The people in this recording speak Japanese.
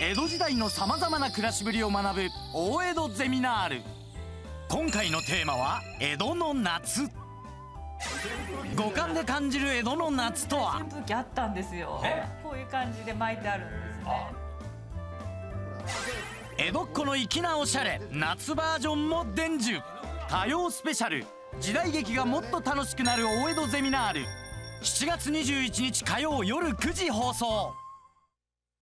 江戸時代のさまざまな暮らしぶりを学ぶ大江戸ゼミナール。今回のテーマは江戸の夏。五感で感じる江戸の夏とは？扇風機あったんですよ。こういう感じで巻いてあるんですね。江戸っ子の粋なおしゃれ夏バージョンも伝授。火曜スペシャル。時代劇がもっと楽しくなる大江戸ゼミナール。7月21日火曜夜9時放送。